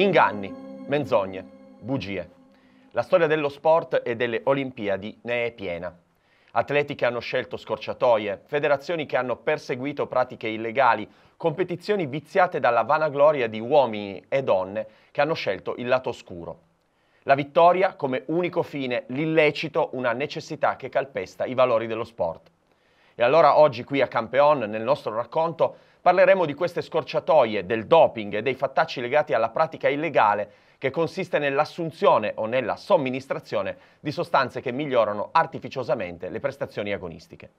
Inganni, menzogne, bugie. La storia dello sport e delle Olimpiadi ne è piena. Atleti che hanno scelto scorciatoie, federazioni che hanno perseguito pratiche illegali, competizioni viziate dalla vanagloria di uomini e donne che hanno scelto il lato oscuro. La vittoria come unico fine, l'illecito una necessità che calpesta i valori dello sport. E allora oggi qui a Campeon, nel nostro racconto, parleremo di queste scorciatoie, del doping e dei fattacci legati alla pratica illegale che consiste nell'assunzione o nella somministrazione di sostanze che migliorano artificiosamente le prestazioni agonistiche.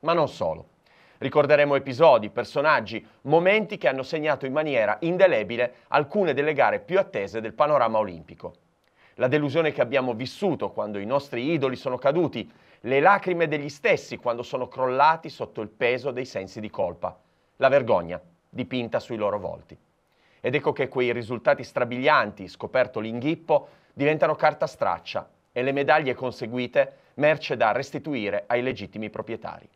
Ma non solo. Ricorderemo episodi, personaggi, momenti che hanno segnato in maniera indelebile alcune delle gare più attese del panorama olimpico la delusione che abbiamo vissuto quando i nostri idoli sono caduti, le lacrime degli stessi quando sono crollati sotto il peso dei sensi di colpa, la vergogna dipinta sui loro volti. Ed ecco che quei risultati strabilianti, scoperto l'inghippo, diventano carta straccia e le medaglie conseguite merce da restituire ai legittimi proprietari.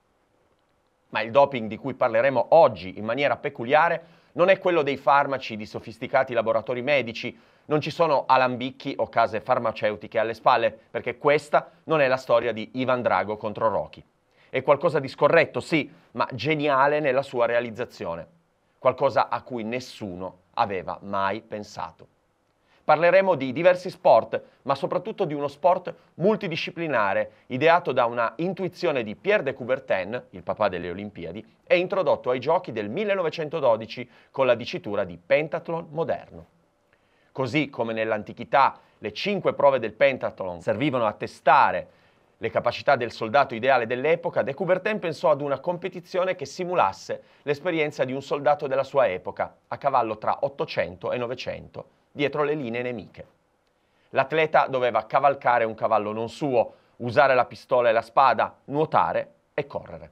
Ma il doping di cui parleremo oggi in maniera peculiare non è quello dei farmaci di sofisticati laboratori medici non ci sono alambicchi o case farmaceutiche alle spalle, perché questa non è la storia di Ivan Drago contro Rocky. È qualcosa di scorretto, sì, ma geniale nella sua realizzazione. Qualcosa a cui nessuno aveva mai pensato. Parleremo di diversi sport, ma soprattutto di uno sport multidisciplinare, ideato da una intuizione di Pierre de Coubertin, il papà delle Olimpiadi, e introdotto ai giochi del 1912 con la dicitura di pentathlon moderno. Così come nell'antichità le cinque prove del pentathlon servivano a testare le capacità del soldato ideale dell'epoca, De Coubertin pensò ad una competizione che simulasse l'esperienza di un soldato della sua epoca, a cavallo tra 800 e 900, dietro le linee nemiche. L'atleta doveva cavalcare un cavallo non suo, usare la pistola e la spada, nuotare e correre.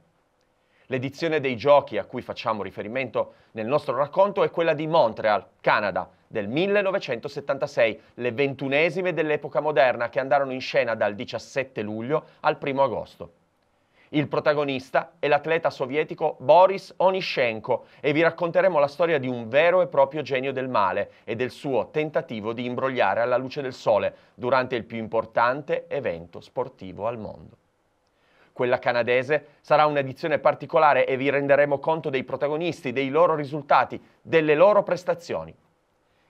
L'edizione dei giochi a cui facciamo riferimento nel nostro racconto è quella di Montreal, Canada, del 1976, le ventunesime dell'epoca moderna che andarono in scena dal 17 luglio al 1 agosto. Il protagonista è l'atleta sovietico Boris Onishenko e vi racconteremo la storia di un vero e proprio genio del male e del suo tentativo di imbrogliare alla luce del sole durante il più importante evento sportivo al mondo quella canadese, sarà un'edizione particolare e vi renderemo conto dei protagonisti, dei loro risultati, delle loro prestazioni.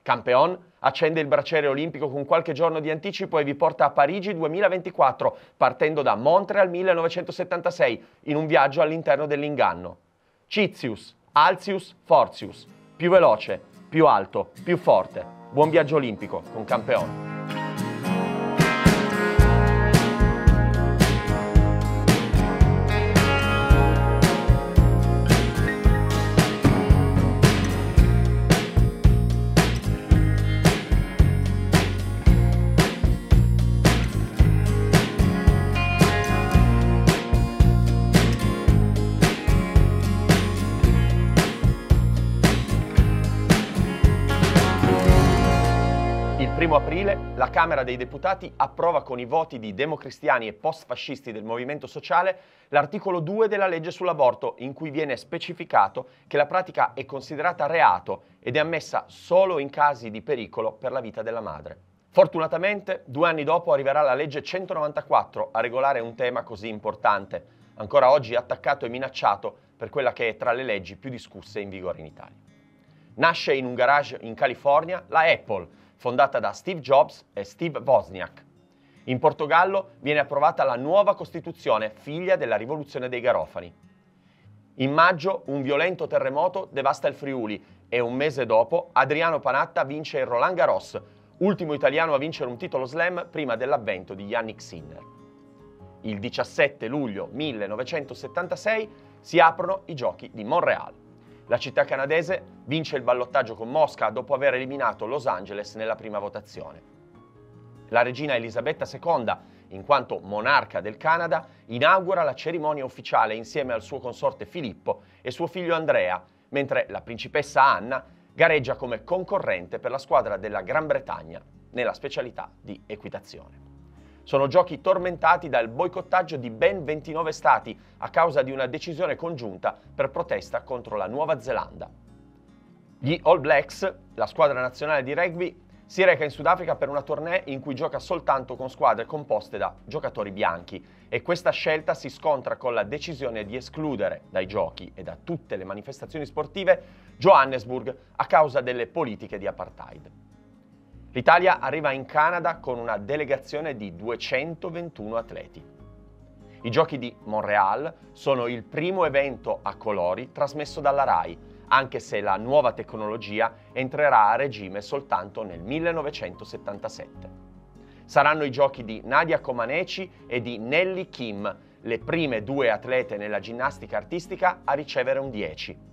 Campeon accende il braciere olimpico con qualche giorno di anticipo e vi porta a Parigi 2024, partendo da Montreal 1976, in un viaggio all'interno dell'inganno. Citius, Alcius, Fortius. Più veloce, più alto, più forte. Buon viaggio olimpico con Campeon. Aprile la Camera dei Deputati approva con i voti di democristiani e post-fascisti del movimento sociale l'articolo 2 della legge sull'aborto in cui viene specificato che la pratica è considerata reato ed è ammessa solo in casi di pericolo per la vita della madre. Fortunatamente, due anni dopo arriverà la legge 194 a regolare un tema così importante, ancora oggi attaccato e minacciato per quella che è tra le leggi più discusse in vigore in Italia. Nasce in un garage in California la Apple, fondata da Steve Jobs e Steve Wozniak. In Portogallo viene approvata la nuova Costituzione, figlia della rivoluzione dei Garofani. In maggio un violento terremoto devasta il Friuli e un mese dopo Adriano Panatta vince il Roland Garros, ultimo italiano a vincere un titolo slam prima dell'avvento di Yannick Sinner. Il 17 luglio 1976 si aprono i giochi di Montreal. La città canadese vince il ballottaggio con Mosca dopo aver eliminato Los Angeles nella prima votazione. La regina Elisabetta II, in quanto monarca del Canada, inaugura la cerimonia ufficiale insieme al suo consorte Filippo e suo figlio Andrea, mentre la principessa Anna gareggia come concorrente per la squadra della Gran Bretagna nella specialità di equitazione. Sono giochi tormentati dal boicottaggio di ben 29 stati a causa di una decisione congiunta per protesta contro la Nuova Zelanda. Gli All Blacks, la squadra nazionale di rugby, si reca in Sudafrica per una tournée in cui gioca soltanto con squadre composte da giocatori bianchi e questa scelta si scontra con la decisione di escludere dai giochi e da tutte le manifestazioni sportive Johannesburg a causa delle politiche di apartheid. L'Italia arriva in Canada con una delegazione di 221 atleti. I giochi di Montreal sono il primo evento a colori trasmesso dalla RAI anche se la nuova tecnologia entrerà a regime soltanto nel 1977. Saranno i giochi di Nadia Comaneci e di Nelly Kim, le prime due atlete nella ginnastica artistica a ricevere un 10.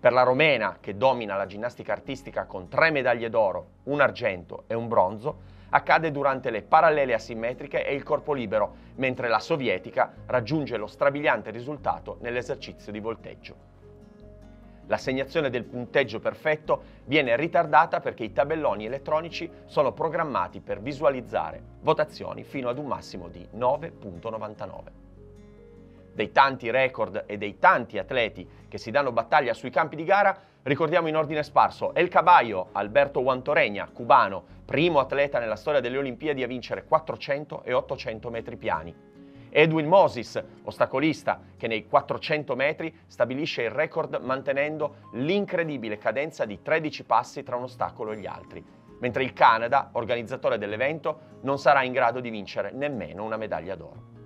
Per la romena, che domina la ginnastica artistica con tre medaglie d'oro, un argento e un bronzo, accade durante le parallele asimmetriche e il corpo libero, mentre la sovietica raggiunge lo strabiliante risultato nell'esercizio di volteggio. L'assegnazione del punteggio perfetto viene ritardata perché i tabelloni elettronici sono programmati per visualizzare votazioni fino ad un massimo di 9.99. Dei tanti record e dei tanti atleti che si danno battaglia sui campi di gara, ricordiamo in ordine sparso El Caballo, Alberto Guantoregna, cubano, primo atleta nella storia delle Olimpiadi a vincere 400 e 800 metri piani, Edwin Moses, ostacolista, che nei 400 metri stabilisce il record mantenendo l'incredibile cadenza di 13 passi tra un ostacolo e gli altri, mentre il Canada, organizzatore dell'evento, non sarà in grado di vincere nemmeno una medaglia d'oro.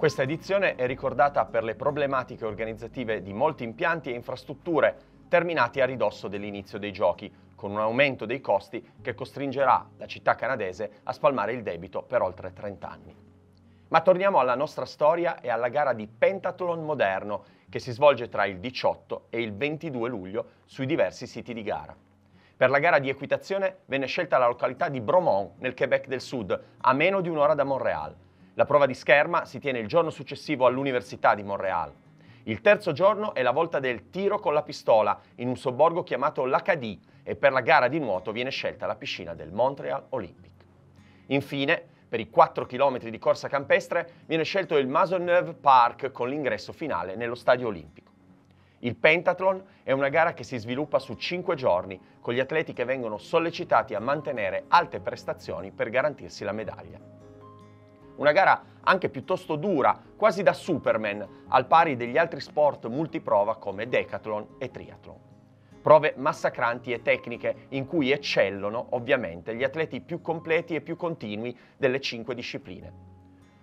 Questa edizione è ricordata per le problematiche organizzative di molti impianti e infrastrutture terminati a ridosso dell'inizio dei giochi, con un aumento dei costi che costringerà la città canadese a spalmare il debito per oltre 30 anni. Ma torniamo alla nostra storia e alla gara di pentathlon moderno che si svolge tra il 18 e il 22 luglio sui diversi siti di gara. Per la gara di equitazione venne scelta la località di Bromont, nel Quebec del Sud, a meno di un'ora da Montreal. La prova di scherma si tiene il giorno successivo all'Università di Montreal. Il terzo giorno è la volta del tiro con la pistola in un sobborgo chiamato l'Acadie e per la gara di nuoto viene scelta la piscina del Montreal Olympic. Infine, per i 4 km di corsa campestre viene scelto il Maisonneuve Park con l'ingresso finale nello stadio olimpico. Il pentathlon è una gara che si sviluppa su 5 giorni, con gli atleti che vengono sollecitati a mantenere alte prestazioni per garantirsi la medaglia. Una gara anche piuttosto dura, quasi da Superman, al pari degli altri sport multiprova come decathlon e triathlon. Prove massacranti e tecniche in cui eccellono ovviamente gli atleti più completi e più continui delle cinque discipline.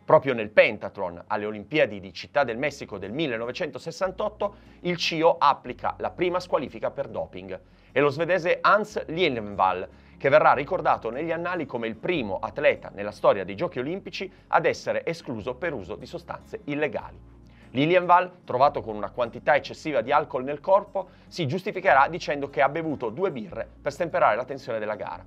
Proprio nel pentathlon alle Olimpiadi di Città del Messico del 1968 il CIO applica la prima squalifica per doping e lo svedese Hans Lilienvall che verrà ricordato negli annali come il primo atleta nella storia dei Giochi Olimpici ad essere escluso per uso di sostanze illegali. Lilienval, trovato con una quantità eccessiva di alcol nel corpo, si giustificherà dicendo che ha bevuto due birre per stemperare la tensione della gara.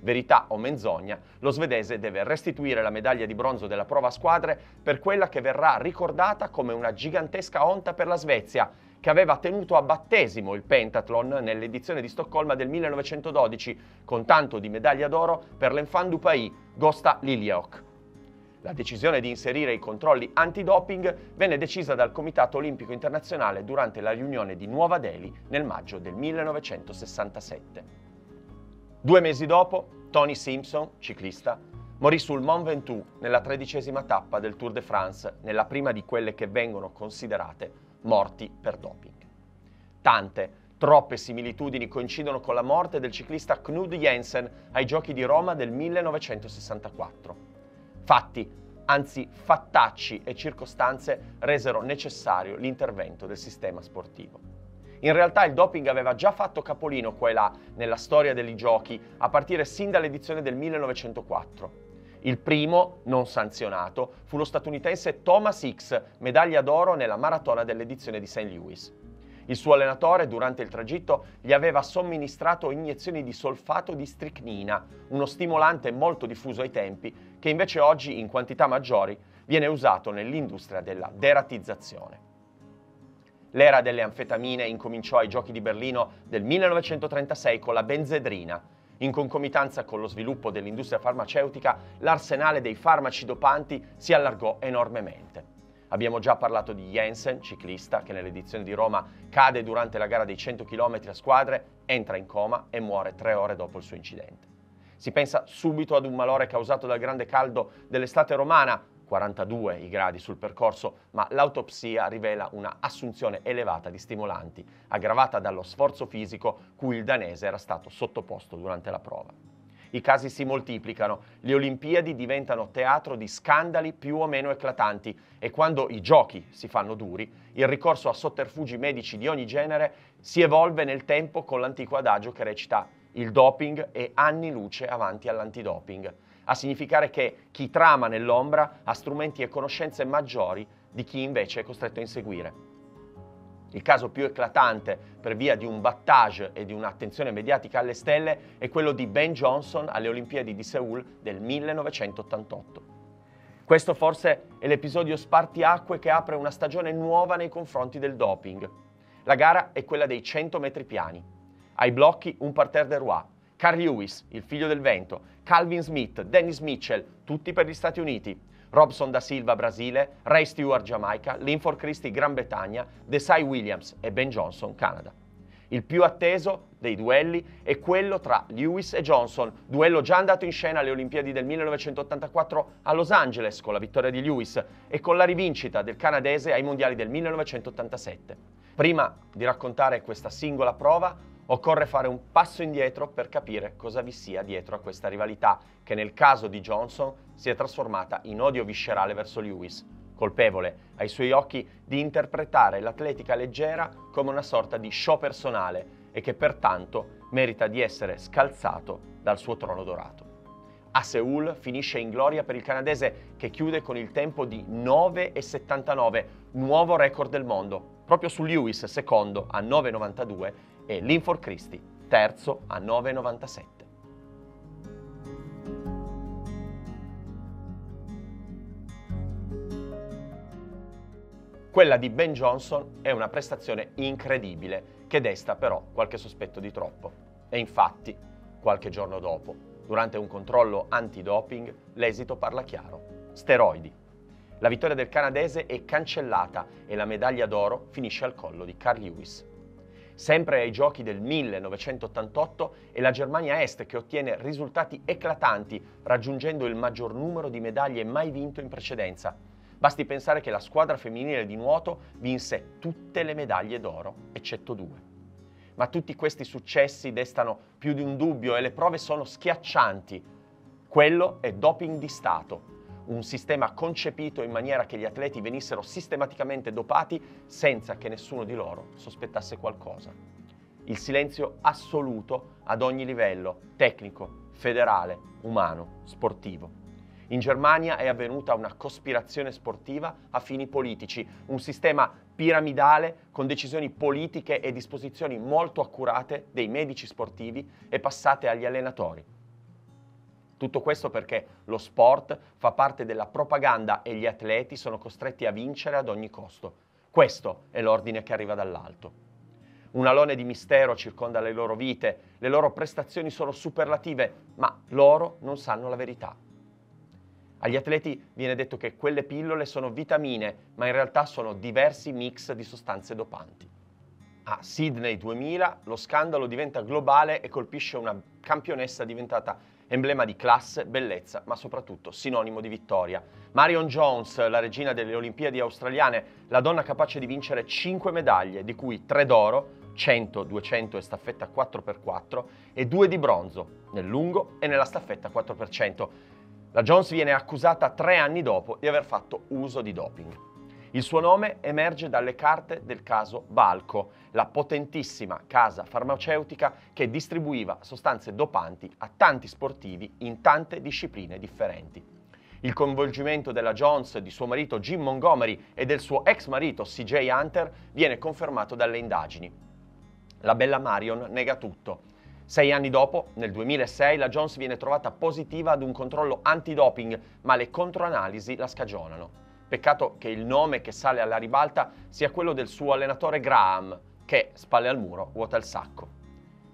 Verità o menzogna, lo svedese deve restituire la medaglia di bronzo della prova a squadre per quella che verrà ricordata come una gigantesca onta per la Svezia, che aveva tenuto a battesimo il pentathlon nell'edizione di Stoccolma del 1912, con tanto di medaglia d'oro per l'enfant du pays, Gosta Liliaok. La decisione di inserire i controlli antidoping venne decisa dal Comitato Olimpico Internazionale durante la riunione di Nuova Delhi nel maggio del 1967. Due mesi dopo, Tony Simpson, ciclista, morì sul Mont Ventoux nella tredicesima tappa del Tour de France, nella prima di quelle che vengono considerate morti per doping. Tante, troppe similitudini coincidono con la morte del ciclista Knud Jensen ai Giochi di Roma del 1964. Fatti, anzi fattacci e circostanze resero necessario l'intervento del sistema sportivo. In realtà il doping aveva già fatto capolino qua e là nella storia dei giochi a partire sin dall'edizione del 1904. Il primo, non sanzionato, fu lo statunitense Thomas Hicks, medaglia d'oro nella maratona dell'edizione di St. Louis. Il suo allenatore durante il tragitto gli aveva somministrato iniezioni di solfato di stricnina, uno stimolante molto diffuso ai tempi, che invece oggi in quantità maggiori viene usato nell'industria della deratizzazione. L'era delle anfetamine incominciò ai Giochi di Berlino del 1936 con la benzedrina, in concomitanza con lo sviluppo dell'industria farmaceutica, l'arsenale dei farmaci dopanti si allargò enormemente. Abbiamo già parlato di Jensen, ciclista, che nell'edizione di Roma cade durante la gara dei 100 km a squadre, entra in coma e muore tre ore dopo il suo incidente. Si pensa subito ad un malore causato dal grande caldo dell'estate romana, 42 i gradi sul percorso, ma l'autopsia rivela una assunzione elevata di stimolanti, aggravata dallo sforzo fisico cui il danese era stato sottoposto durante la prova. I casi si moltiplicano, le Olimpiadi diventano teatro di scandali più o meno eclatanti e quando i giochi si fanno duri, il ricorso a sotterfugi medici di ogni genere si evolve nel tempo con l'antico adagio che recita il doping è anni luce avanti all'antidoping a significare che chi trama nell'ombra ha strumenti e conoscenze maggiori di chi invece è costretto a inseguire. Il caso più eclatante per via di un battage e di un'attenzione mediatica alle stelle è quello di Ben Johnson alle Olimpiadi di Seoul del 1988. Questo forse è l'episodio spartiacque che apre una stagione nuova nei confronti del doping. La gara è quella dei 100 metri piani. Ai blocchi un parterre de roi, Carl Lewis, il figlio del vento, Calvin Smith, Dennis Mitchell, tutti per gli Stati Uniti, Robson da Silva, Brasile, Ray Stewart, Giamaica, Linford Christie, Gran Bretagna, Desai Williams e Ben Johnson, Canada. Il più atteso dei duelli è quello tra Lewis e Johnson, duello già andato in scena alle Olimpiadi del 1984 a Los Angeles con la vittoria di Lewis e con la rivincita del canadese ai mondiali del 1987. Prima di raccontare questa singola prova, Occorre fare un passo indietro per capire cosa vi sia dietro a questa rivalità che nel caso di Johnson si è trasformata in odio viscerale verso Lewis, colpevole ai suoi occhi di interpretare l'atletica leggera come una sorta di show personale e che pertanto merita di essere scalzato dal suo trono dorato. A Seoul finisce in gloria per il canadese che chiude con il tempo di 9,79, nuovo record del mondo, proprio su Lewis secondo a 9,92 e Linford Christie, terzo a 9,97. Quella di Ben Johnson è una prestazione incredibile che desta però qualche sospetto di troppo. E infatti, qualche giorno dopo, durante un controllo antidoping, l'esito parla chiaro. Steroidi. La vittoria del canadese è cancellata e la medaglia d'oro finisce al collo di Carl Lewis. Sempre ai giochi del 1988 è la Germania Est che ottiene risultati eclatanti, raggiungendo il maggior numero di medaglie mai vinto in precedenza. Basti pensare che la squadra femminile di nuoto vinse tutte le medaglie d'oro, eccetto due. Ma tutti questi successi destano più di un dubbio e le prove sono schiaccianti. Quello è doping di Stato, un sistema concepito in maniera che gli atleti venissero sistematicamente dopati senza che nessuno di loro sospettasse qualcosa. Il silenzio assoluto ad ogni livello, tecnico, federale, umano, sportivo. In Germania è avvenuta una cospirazione sportiva a fini politici, un sistema piramidale con decisioni politiche e disposizioni molto accurate dei medici sportivi e passate agli allenatori. Tutto questo perché lo sport fa parte della propaganda e gli atleti sono costretti a vincere ad ogni costo. Questo è l'ordine che arriva dall'alto. Un alone di mistero circonda le loro vite, le loro prestazioni sono superlative, ma loro non sanno la verità. Agli atleti viene detto che quelle pillole sono vitamine, ma in realtà sono diversi mix di sostanze dopanti. A Sydney 2000 lo scandalo diventa globale e colpisce una campionessa diventata emblema di classe, bellezza, ma soprattutto sinonimo di vittoria. Marion Jones, la regina delle Olimpiadi australiane, la donna capace di vincere 5 medaglie, di cui 3 d'oro, 100, 200 e staffetta 4x4 e 2 di bronzo, nel lungo e nella staffetta 4%. La Jones viene accusata tre anni dopo di aver fatto uso di doping. Il suo nome emerge dalle carte del caso Balco, la potentissima casa farmaceutica che distribuiva sostanze dopanti a tanti sportivi in tante discipline differenti. Il coinvolgimento della Jones, di suo marito Jim Montgomery e del suo ex marito CJ Hunter viene confermato dalle indagini. La bella Marion nega tutto. Sei anni dopo, nel 2006, la Jones viene trovata positiva ad un controllo antidoping, ma le controanalisi la scagionano. Peccato che il nome che sale alla ribalta sia quello del suo allenatore Graham, che, spalle al muro, vuota il sacco.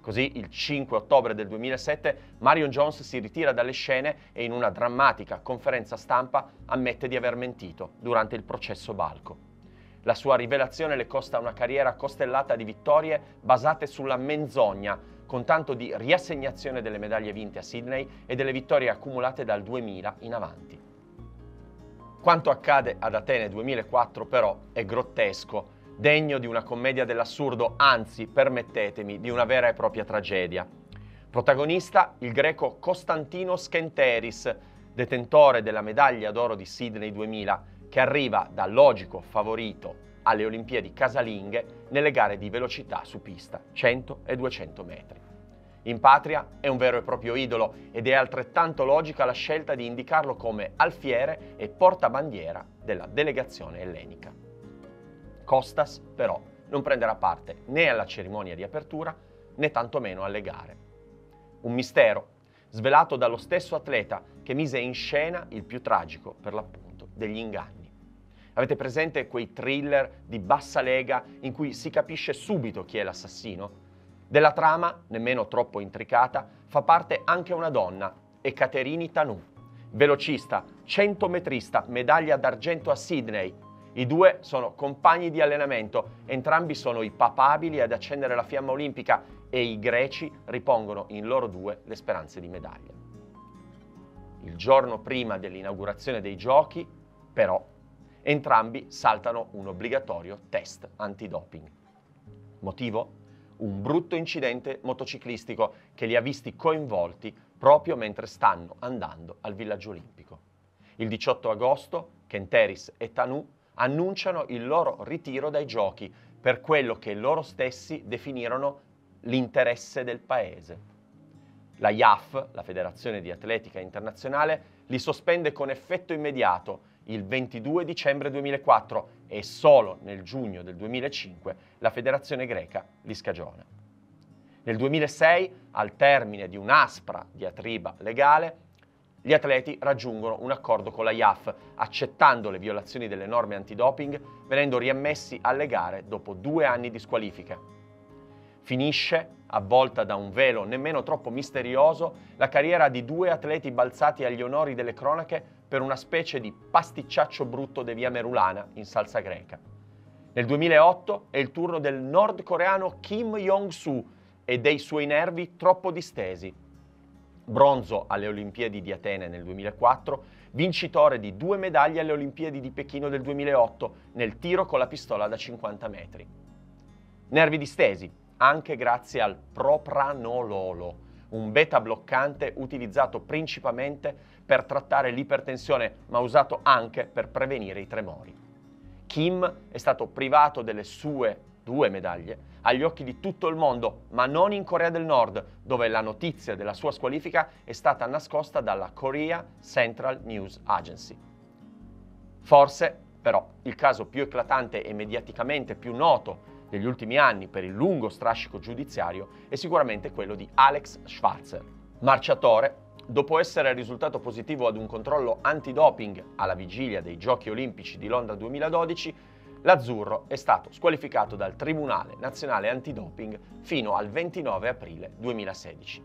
Così il 5 ottobre del 2007 Marion Jones si ritira dalle scene e in una drammatica conferenza stampa ammette di aver mentito durante il processo Balco. La sua rivelazione le costa una carriera costellata di vittorie basate sulla menzogna, con tanto di riassegnazione delle medaglie vinte a Sydney e delle vittorie accumulate dal 2000 in avanti. Quanto accade ad Atene 2004 però è grottesco degno di una commedia dell'assurdo, anzi, permettetemi, di una vera e propria tragedia. Protagonista il greco Costantino Skenteris, detentore della medaglia d'oro di Sydney 2000, che arriva da logico favorito alle Olimpiadi casalinghe nelle gare di velocità su pista, 100 e 200 metri. In patria è un vero e proprio idolo ed è altrettanto logica la scelta di indicarlo come alfiere e portabandiera della delegazione ellenica. Costas però non prenderà parte né alla cerimonia di apertura né tantomeno alle gare. Un mistero svelato dallo stesso atleta che mise in scena il più tragico, per l'appunto, degli inganni. Avete presente quei thriller di bassa lega in cui si capisce subito chi è l'assassino? Della trama, nemmeno troppo intricata, fa parte anche una donna, Ekaterini Tanu, velocista, centometrista, medaglia d'argento a Sydney, i due sono compagni di allenamento, entrambi sono i papabili ad accendere la fiamma olimpica e i greci ripongono in loro due le speranze di medaglia. Il giorno prima dell'inaugurazione dei giochi, però, entrambi saltano un obbligatorio test antidoping. Motivo? Un brutto incidente motociclistico che li ha visti coinvolti proprio mentre stanno andando al villaggio olimpico. Il 18 agosto, Kenteris e Tanu annunciano il loro ritiro dai giochi per quello che loro stessi definirono l'interesse del paese. La IAF, la Federazione di Atletica Internazionale, li sospende con effetto immediato il 22 dicembre 2004 e solo nel giugno del 2005 la Federazione greca li scagiona. Nel 2006, al termine di un'aspra diatriba legale, gli atleti raggiungono un accordo con la IAF, accettando le violazioni delle norme antidoping, venendo riammessi alle gare dopo due anni di squalifiche. Finisce, avvolta da un velo nemmeno troppo misterioso, la carriera di due atleti balzati agli onori delle cronache per una specie di pasticciaccio brutto di via Merulana in salsa greca. Nel 2008 è il turno del nordcoreano Kim Jong-soo e dei suoi nervi troppo distesi, bronzo alle Olimpiadi di Atene nel 2004, vincitore di due medaglie alle Olimpiadi di Pechino del 2008 nel tiro con la pistola da 50 metri. Nervi distesi, anche grazie al propranololo, un beta bloccante utilizzato principalmente per trattare l'ipertensione, ma usato anche per prevenire i tremori. Kim è stato privato delle sue due medaglie agli occhi di tutto il mondo, ma non in Corea del Nord, dove la notizia della sua squalifica è stata nascosta dalla Korea Central News Agency. Forse, però, il caso più eclatante e mediaticamente più noto degli ultimi anni per il lungo strascico giudiziario è sicuramente quello di Alex Schwarzer, marciatore dopo essere risultato positivo ad un controllo antidoping alla vigilia dei Giochi olimpici di Londra 2012, l'azzurro è stato squalificato dal Tribunale Nazionale Antidoping fino al 29 aprile 2016.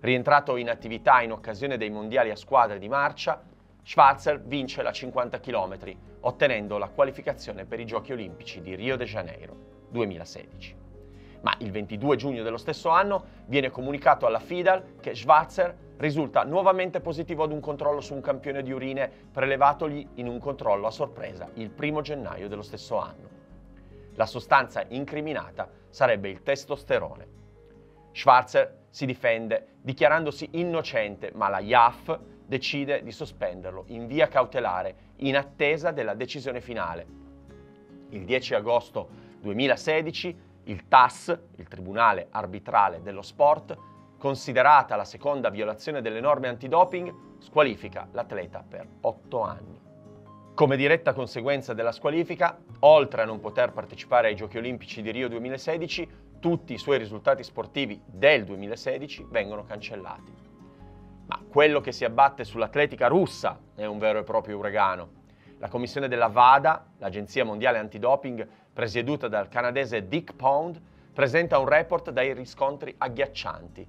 Rientrato in attività in occasione dei mondiali a squadre di marcia, Schwarzer vince la 50 km, ottenendo la qualificazione per i Giochi olimpici di Rio de Janeiro 2016. Ma il 22 giugno dello stesso anno viene comunicato alla FIDAL che Schwarzer risulta nuovamente positivo ad un controllo su un campione di urine prelevatogli in un controllo a sorpresa il primo gennaio dello stesso anno. La sostanza incriminata sarebbe il testosterone. Schwarzer si difende dichiarandosi innocente, ma la IAF decide di sospenderlo in via cautelare in attesa della decisione finale. Il 10 agosto 2016 il TAS, il Tribunale Arbitrale dello Sport, considerata la seconda violazione delle norme antidoping, squalifica l'atleta per otto anni. Come diretta conseguenza della squalifica, oltre a non poter partecipare ai Giochi Olimpici di Rio 2016, tutti i suoi risultati sportivi del 2016 vengono cancellati. Ma quello che si abbatte sull'atletica russa è un vero e proprio uragano. La commissione della VADA, l'Agenzia Mondiale Antidoping, presieduta dal canadese Dick Pound, presenta un report dai riscontri agghiaccianti.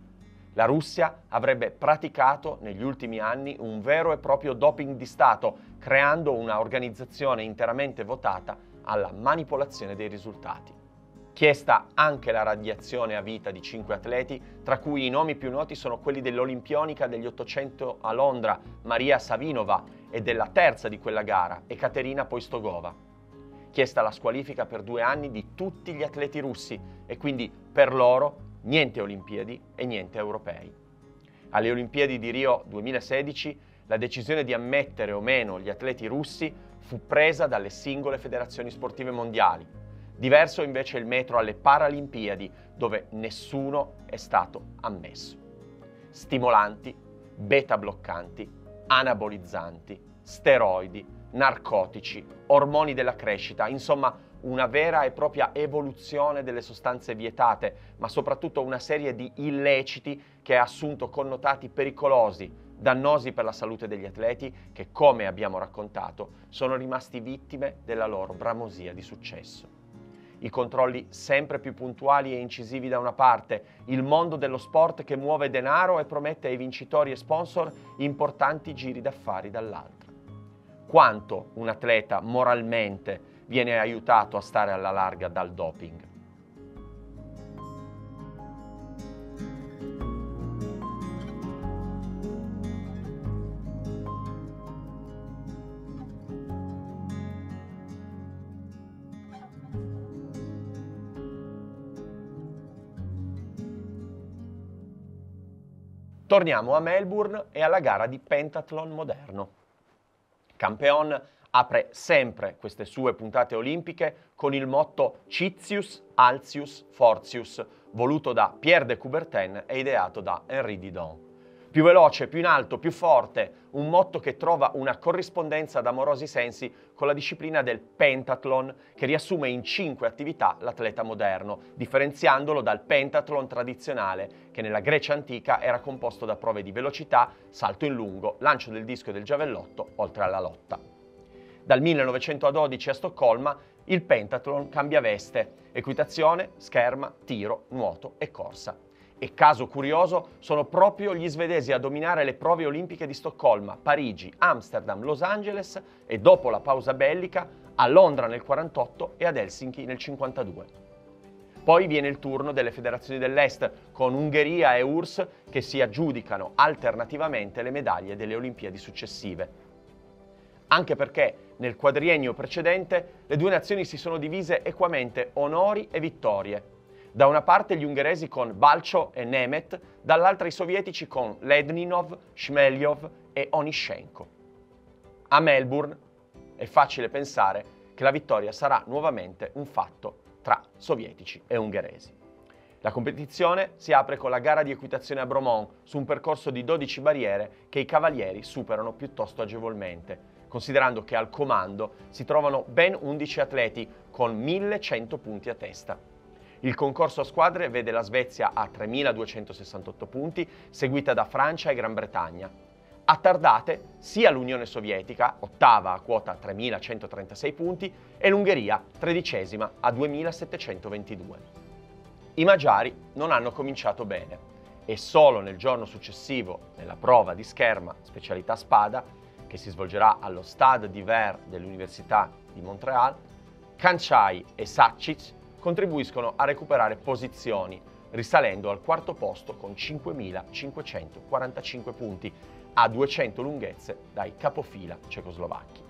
La Russia avrebbe praticato negli ultimi anni un vero e proprio doping di Stato, creando una organizzazione interamente votata alla manipolazione dei risultati. Chiesta anche la radiazione a vita di cinque atleti, tra cui i nomi più noti sono quelli dell'Olimpionica degli 800 a Londra, Maria Savinova, e della terza di quella gara, Ekaterina Poistogova. Chiesta la squalifica per due anni di tutti gli atleti russi e quindi per loro niente Olimpiadi e niente europei. Alle Olimpiadi di Rio 2016 la decisione di ammettere o meno gli atleti russi fu presa dalle singole federazioni sportive mondiali. Diverso invece il metro alle Paralimpiadi, dove nessuno è stato ammesso. Stimolanti, beta bloccanti, anabolizzanti, steroidi, narcotici, ormoni della crescita, insomma una vera e propria evoluzione delle sostanze vietate, ma soprattutto una serie di illeciti che ha assunto connotati pericolosi, dannosi per la salute degli atleti che, come abbiamo raccontato, sono rimasti vittime della loro bramosia di successo. I controlli sempre più puntuali e incisivi da una parte, il mondo dello sport che muove denaro e promette ai vincitori e sponsor importanti giri d'affari dall'altra quanto un atleta moralmente viene aiutato a stare alla larga dal doping. Torniamo a Melbourne e alla gara di pentathlon moderno. Campeon apre sempre queste sue puntate olimpiche con il motto Citius, Altius, Fortius, voluto da Pierre de Coubertin e ideato da Henri Didon. Più veloce, più in alto, più forte, un motto che trova una corrispondenza ad amorosi sensi con la disciplina del pentathlon, che riassume in cinque attività l'atleta moderno, differenziandolo dal pentathlon tradizionale, che nella Grecia antica era composto da prove di velocità, salto in lungo, lancio del disco e del giavellotto, oltre alla lotta. Dal 1912 a Stoccolma il pentathlon cambia veste, equitazione, scherma, tiro, nuoto e corsa. E caso curioso, sono proprio gli svedesi a dominare le prove olimpiche di Stoccolma, Parigi, Amsterdam, Los Angeles e dopo la pausa bellica a Londra nel 48 e ad Helsinki nel 52. Poi viene il turno delle federazioni dell'Est, con Ungheria e URSS che si aggiudicano alternativamente le medaglie delle Olimpiadi successive. Anche perché nel quadriennio precedente le due nazioni si sono divise equamente onori e vittorie, da una parte gli ungheresi con Balcio e Nemet, dall'altra i sovietici con Ledninov, Shmelyov e Onishenko. A Melbourne è facile pensare che la vittoria sarà nuovamente un fatto tra sovietici e ungheresi. La competizione si apre con la gara di equitazione a Bromont su un percorso di 12 barriere che i cavalieri superano piuttosto agevolmente, considerando che al comando si trovano ben 11 atleti con 1100 punti a testa. Il concorso a squadre vede la Svezia a 3.268 punti, seguita da Francia e Gran Bretagna. Attardate sia l'Unione Sovietica, ottava a quota 3.136 punti, e l'Ungheria, tredicesima a 2.722. I Magiari non hanno cominciato bene e solo nel giorno successivo, nella prova di scherma specialità spada, che si svolgerà allo Stade d'Hiver dell'Università di Montreal, Kancai e Sacic contribuiscono a recuperare posizioni, risalendo al quarto posto con 5.545 punti, a 200 lunghezze dai capofila cecoslovacchi.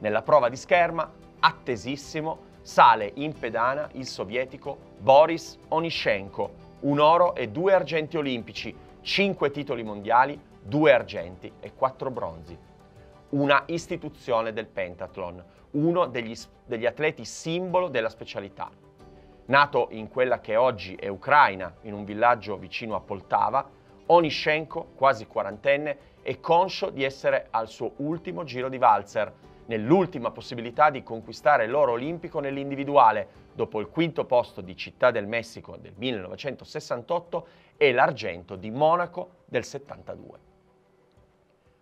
Nella prova di scherma, attesissimo, sale in pedana il sovietico Boris Onishenko, un oro e due argenti olimpici, cinque titoli mondiali, due argenti e quattro bronzi. Una istituzione del pentathlon, uno degli, degli atleti simbolo della specialità. Nato in quella che oggi è Ucraina, in un villaggio vicino a Poltava, Onishenko, quasi quarantenne, è conscio di essere al suo ultimo giro di valzer, nell'ultima possibilità di conquistare l'oro olimpico nell'individuale, dopo il quinto posto di Città del Messico del 1968 e l'argento di Monaco del 72.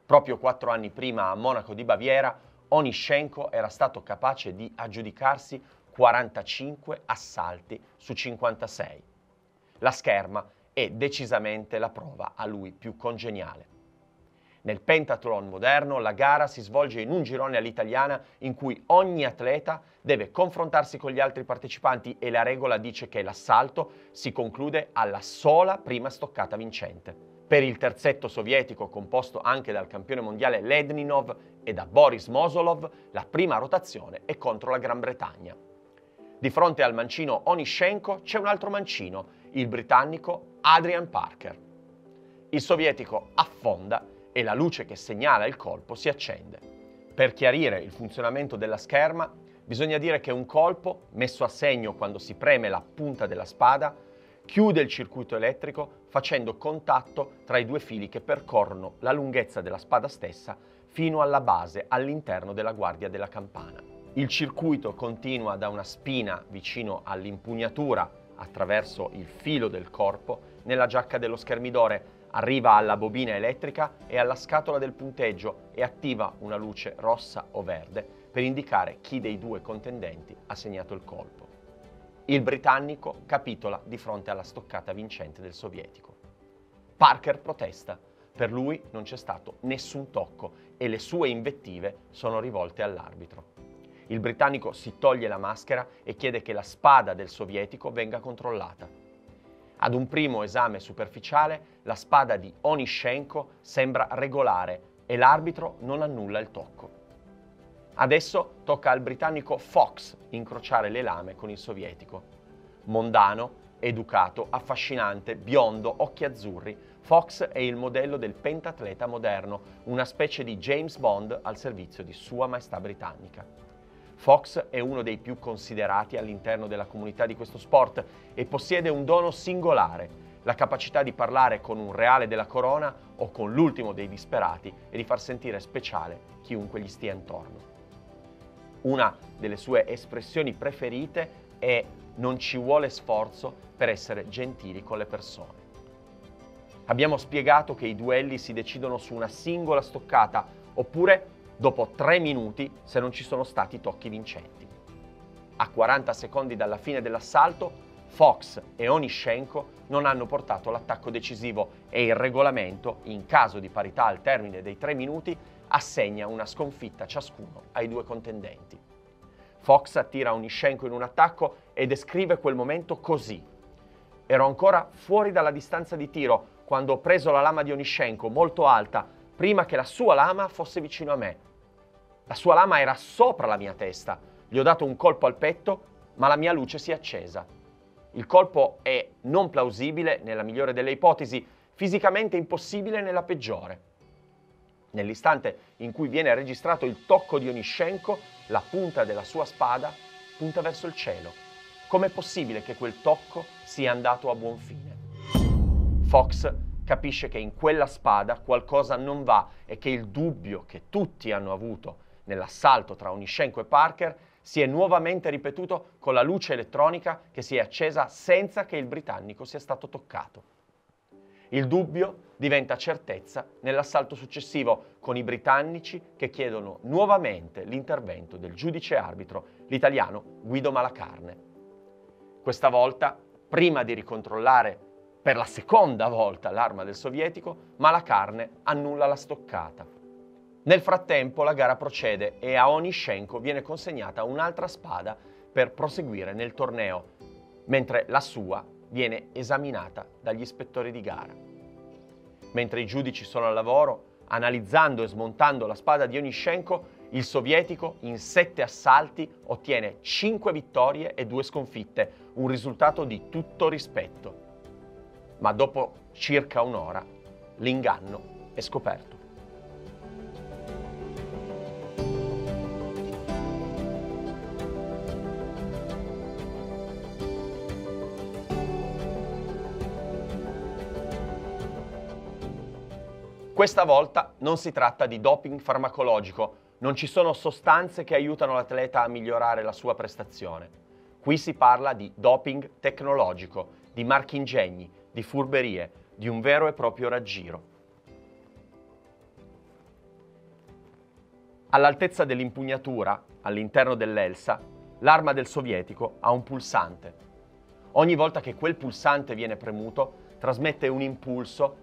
Proprio quattro anni prima a Monaco di Baviera, Onishenko era stato capace di aggiudicarsi 45 assalti su 56. La scherma è decisamente la prova a lui più congeniale. Nel pentathlon moderno la gara si svolge in un girone all'italiana in cui ogni atleta deve confrontarsi con gli altri partecipanti e la regola dice che l'assalto si conclude alla sola prima stoccata vincente. Per il terzetto sovietico, composto anche dal campione mondiale Ledninov e da Boris Mosolov, la prima rotazione è contro la Gran Bretagna. Di fronte al mancino Onishenko c'è un altro mancino, il britannico Adrian Parker. Il sovietico affonda e la luce che segnala il colpo si accende. Per chiarire il funzionamento della scherma, bisogna dire che un colpo, messo a segno quando si preme la punta della spada, chiude il circuito elettrico facendo contatto tra i due fili che percorrono la lunghezza della spada stessa fino alla base all'interno della guardia della campana. Il circuito continua da una spina vicino all'impugnatura attraverso il filo del corpo nella giacca dello schermidore, arriva alla bobina elettrica e alla scatola del punteggio e attiva una luce rossa o verde per indicare chi dei due contendenti ha segnato il colpo. Il britannico capitola di fronte alla stoccata vincente del sovietico. Parker protesta. Per lui non c'è stato nessun tocco e le sue invettive sono rivolte all'arbitro. Il britannico si toglie la maschera e chiede che la spada del sovietico venga controllata. Ad un primo esame superficiale, la spada di Onishenko sembra regolare e l'arbitro non annulla il tocco. Adesso tocca al britannico Fox incrociare le lame con il sovietico. Mondano, educato, affascinante, biondo, occhi azzurri, Fox è il modello del pentatleta moderno, una specie di James Bond al servizio di Sua Maestà Britannica. Fox è uno dei più considerati all'interno della comunità di questo sport e possiede un dono singolare, la capacità di parlare con un reale della corona o con l'ultimo dei disperati e di far sentire speciale chiunque gli stia intorno. Una delle sue espressioni preferite è non ci vuole sforzo per essere gentili con le persone. Abbiamo spiegato che i duelli si decidono su una singola stoccata oppure dopo tre minuti se non ci sono stati tocchi vincenti. A 40 secondi dalla fine dell'assalto, Fox e Onishenko non hanno portato l'attacco decisivo e il regolamento, in caso di parità al termine dei tre minuti, assegna una sconfitta ciascuno ai due contendenti. Fox attira Onishenko in un attacco e descrive quel momento così. Ero ancora fuori dalla distanza di tiro quando ho preso la lama di Onishenko molto alta, prima che la sua lama fosse vicino a me la sua lama era sopra la mia testa. Gli ho dato un colpo al petto, ma la mia luce si è accesa. Il colpo è non plausibile nella migliore delle ipotesi, fisicamente impossibile nella peggiore. Nell'istante in cui viene registrato il tocco di Onishenko, la punta della sua spada punta verso il cielo. Com'è possibile che quel tocco sia andato a buon fine? Fox capisce che in quella spada qualcosa non va e che il dubbio che tutti hanno avuto nell'assalto tra Onishenko e Parker si è nuovamente ripetuto con la luce elettronica che si è accesa senza che il britannico sia stato toccato. Il dubbio diventa certezza nell'assalto successivo con i britannici che chiedono nuovamente l'intervento del giudice arbitro, l'italiano Guido Malacarne. Questa volta, prima di ricontrollare per la seconda volta l'arma del sovietico, Malacarne annulla la stoccata. Nel frattempo la gara procede e a Onishenko viene consegnata un'altra spada per proseguire nel torneo, mentre la sua viene esaminata dagli ispettori di gara. Mentre i giudici sono al lavoro, analizzando e smontando la spada di Onishenko, il sovietico in sette assalti ottiene cinque vittorie e due sconfitte, un risultato di tutto rispetto. Ma dopo circa un'ora l'inganno è scoperto. Questa volta non si tratta di doping farmacologico, non ci sono sostanze che aiutano l'atleta a migliorare la sua prestazione. Qui si parla di doping tecnologico, di marchingegni, di furberie, di un vero e proprio raggiro. All'altezza dell'impugnatura, all'interno dell'Elsa, L'arma del sovietico ha un pulsante. Ogni volta che quel pulsante viene premuto, trasmette un impulso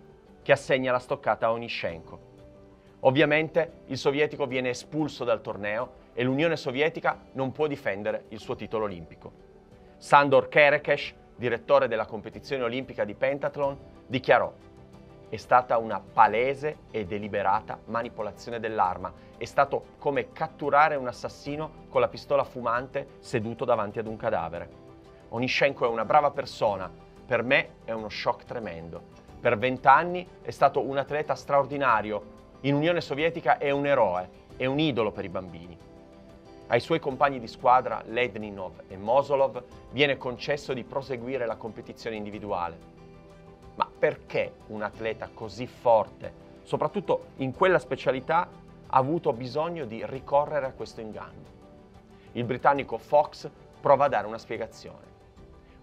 che assegna la stoccata a Onishenko. Ovviamente il sovietico viene espulso dal torneo e l'Unione Sovietica non può difendere il suo titolo olimpico. Sandor Kerekesh, direttore della competizione olimpica di pentathlon, dichiarò è stata una palese e deliberata manipolazione dell'arma. È stato come catturare un assassino con la pistola fumante seduto davanti ad un cadavere. Onishenko è una brava persona, per me è uno shock tremendo. Per vent'anni è stato un atleta straordinario, in Unione Sovietica è un eroe, è un idolo per i bambini. Ai suoi compagni di squadra, Ledninov e Mosolov, viene concesso di proseguire la competizione individuale. Ma perché un atleta così forte, soprattutto in quella specialità, ha avuto bisogno di ricorrere a questo inganno? Il britannico Fox prova a dare una spiegazione.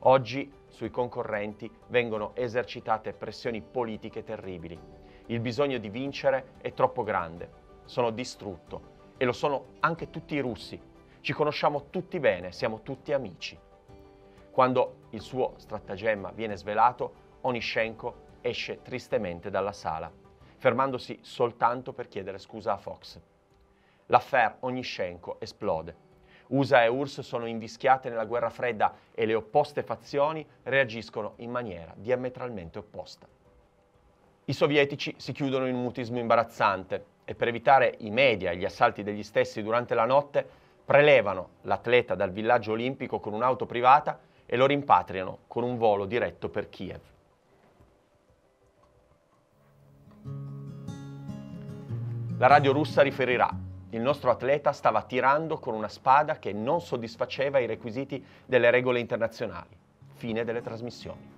Oggi sui concorrenti vengono esercitate pressioni politiche terribili. Il bisogno di vincere è troppo grande. Sono distrutto e lo sono anche tutti i russi. Ci conosciamo tutti bene, siamo tutti amici. Quando il suo stratagemma viene svelato, Onishenko esce tristemente dalla sala, fermandosi soltanto per chiedere scusa a Fox. L'affair Onishenko esplode. USA e URSS sono invischiate nella guerra fredda e le opposte fazioni reagiscono in maniera diametralmente opposta. I sovietici si chiudono in un mutismo imbarazzante e per evitare i media e gli assalti degli stessi durante la notte prelevano l'atleta dal villaggio olimpico con un'auto privata e lo rimpatriano con un volo diretto per Kiev. La radio russa riferirà, il nostro atleta stava tirando con una spada che non soddisfaceva i requisiti delle regole internazionali. Fine delle trasmissioni.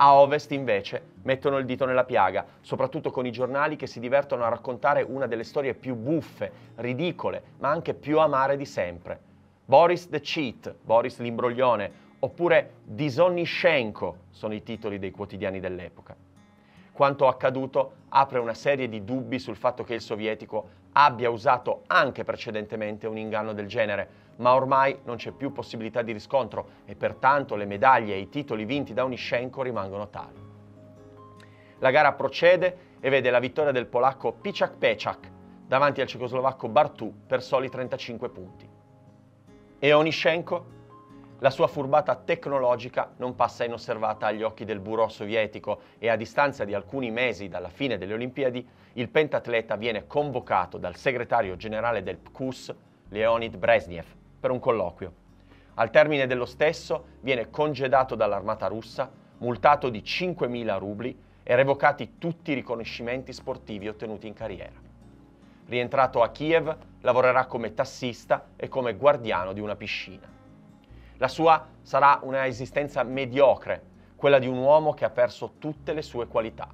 A ovest invece mettono il dito nella piaga, soprattutto con i giornali che si divertono a raccontare una delle storie più buffe, ridicole, ma anche più amare di sempre. Boris the Cheat, Boris l'imbroglione, oppure Disonnishenko sono i titoli dei quotidiani dell'epoca quanto accaduto apre una serie di dubbi sul fatto che il sovietico abbia usato anche precedentemente un inganno del genere, ma ormai non c'è più possibilità di riscontro e pertanto le medaglie e i titoli vinti da Onishenko rimangono tali. La gara procede e vede la vittoria del polacco Pichak Pechak davanti al cecoslovacco Bartu per soli 35 punti. E Onishenko la sua furbata tecnologica non passa inosservata agli occhi del bureau sovietico e a distanza di alcuni mesi dalla fine delle Olimpiadi, il pentatleta viene convocato dal segretario generale del PKUS, Leonid Brezhnev, per un colloquio. Al termine dello stesso viene congedato dall'armata russa, multato di 5.000 rubli e revocati tutti i riconoscimenti sportivi ottenuti in carriera. Rientrato a Kiev, lavorerà come tassista e come guardiano di una piscina. La sua sarà una esistenza mediocre, quella di un uomo che ha perso tutte le sue qualità.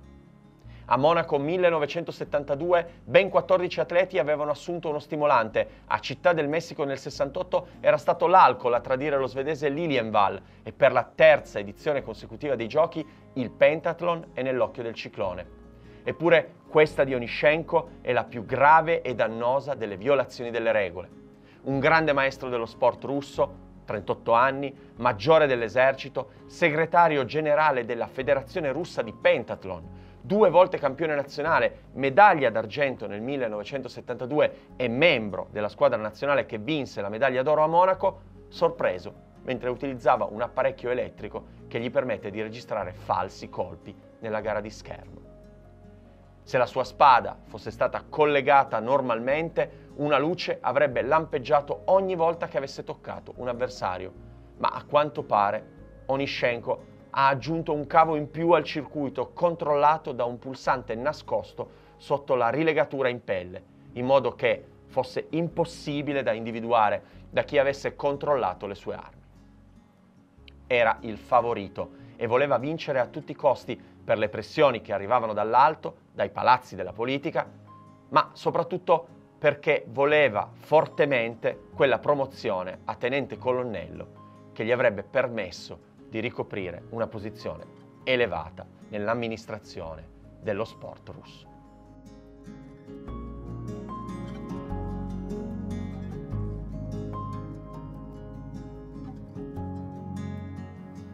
A Monaco 1972 ben 14 atleti avevano assunto uno stimolante. A Città del Messico nel 68 era stato l'alcol a tradire lo svedese Lilienval e per la terza edizione consecutiva dei giochi il pentathlon è nell'occhio del ciclone. Eppure questa di Onishenko è la più grave e dannosa delle violazioni delle regole. Un grande maestro dello sport russo 38 anni, maggiore dell'esercito, segretario generale della Federazione russa di pentathlon, due volte campione nazionale, medaglia d'argento nel 1972 e membro della squadra nazionale che vinse la medaglia d'oro a Monaco, sorpreso mentre utilizzava un apparecchio elettrico che gli permette di registrare falsi colpi nella gara di schermo. Se la sua spada fosse stata collegata normalmente, una luce avrebbe lampeggiato ogni volta che avesse toccato un avversario, ma a quanto pare Onishenko ha aggiunto un cavo in più al circuito controllato da un pulsante nascosto sotto la rilegatura in pelle, in modo che fosse impossibile da individuare da chi avesse controllato le sue armi. Era il favorito e voleva vincere a tutti i costi per le pressioni che arrivavano dall'alto, dai palazzi della politica, ma soprattutto perché voleva fortemente quella promozione a tenente colonnello che gli avrebbe permesso di ricoprire una posizione elevata nell'amministrazione dello sport russo.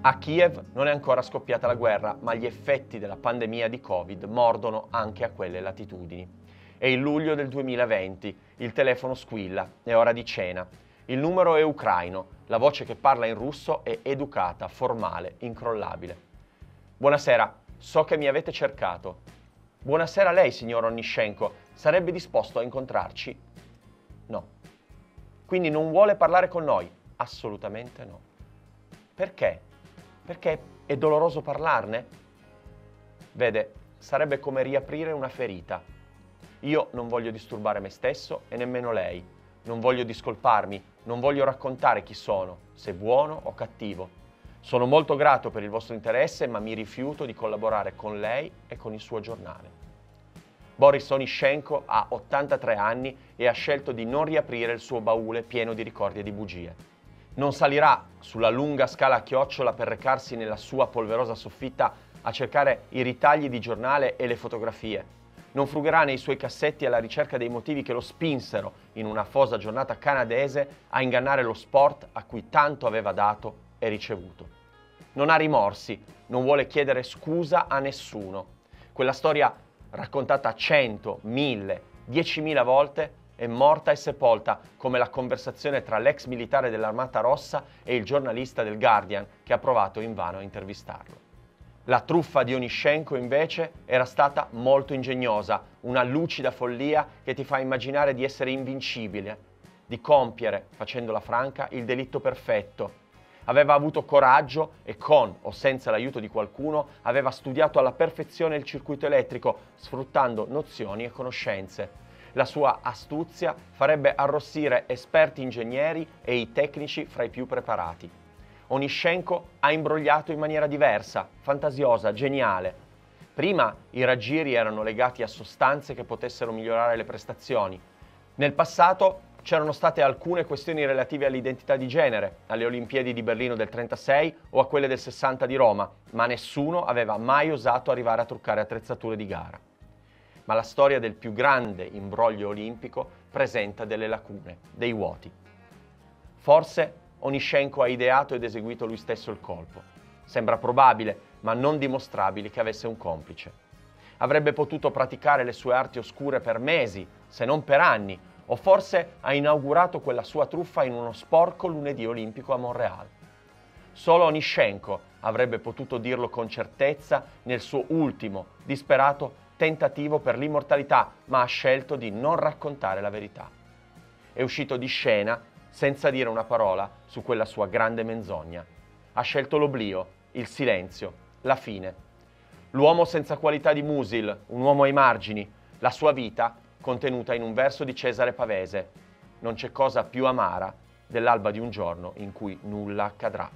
A Kiev non è ancora scoppiata la guerra, ma gli effetti della pandemia di Covid mordono anche a quelle latitudini. È il luglio del 2020, il telefono squilla, è ora di cena. Il numero è ucraino, la voce che parla in russo è educata, formale, incrollabile. Buonasera, so che mi avete cercato. Buonasera a lei, signor Onniscenko, sarebbe disposto a incontrarci? No. Quindi non vuole parlare con noi? Assolutamente no. Perché? perché è doloroso parlarne? Vede, sarebbe come riaprire una ferita. Io non voglio disturbare me stesso e nemmeno lei. Non voglio discolparmi, non voglio raccontare chi sono, se buono o cattivo. Sono molto grato per il vostro interesse, ma mi rifiuto di collaborare con lei e con il suo giornale. Boris Onishenko ha 83 anni e ha scelto di non riaprire il suo baule pieno di ricordi e di bugie non salirà sulla lunga scala a chiocciola per recarsi nella sua polverosa soffitta a cercare i ritagli di giornale e le fotografie. Non frugherà nei suoi cassetti alla ricerca dei motivi che lo spinsero in una fosa giornata canadese a ingannare lo sport a cui tanto aveva dato e ricevuto. Non ha rimorsi, non vuole chiedere scusa a nessuno. Quella storia raccontata cento, mille, diecimila volte è morta e sepolta, come la conversazione tra l'ex militare dell'Armata Rossa e il giornalista del Guardian che ha provato invano a intervistarlo. La truffa di Onishenko invece era stata molto ingegnosa, una lucida follia che ti fa immaginare di essere invincibile, di compiere, facendola franca, il delitto perfetto. Aveva avuto coraggio e con o senza l'aiuto di qualcuno aveva studiato alla perfezione il circuito elettrico, sfruttando nozioni e conoscenze. La sua astuzia farebbe arrossire esperti ingegneri e i tecnici fra i più preparati. Onishenko ha imbrogliato in maniera diversa, fantasiosa, geniale. Prima i raggiri erano legati a sostanze che potessero migliorare le prestazioni. Nel passato c'erano state alcune questioni relative all'identità di genere, alle Olimpiadi di Berlino del 36 o a quelle del 60 di Roma, ma nessuno aveva mai osato arrivare a truccare attrezzature di gara ma la storia del più grande imbroglio olimpico presenta delle lacune, dei vuoti. Forse Onishenko ha ideato ed eseguito lui stesso il colpo. Sembra probabile, ma non dimostrabile, che avesse un complice. Avrebbe potuto praticare le sue arti oscure per mesi, se non per anni, o forse ha inaugurato quella sua truffa in uno sporco lunedì olimpico a Montreal. Solo Onishenko avrebbe potuto dirlo con certezza nel suo ultimo, disperato tentativo per l'immortalità, ma ha scelto di non raccontare la verità. È uscito di scena senza dire una parola su quella sua grande menzogna. Ha scelto l'oblio, il silenzio, la fine. L'uomo senza qualità di Musil, un uomo ai margini, la sua vita contenuta in un verso di Cesare Pavese. Non c'è cosa più amara dell'alba di un giorno in cui nulla accadrà.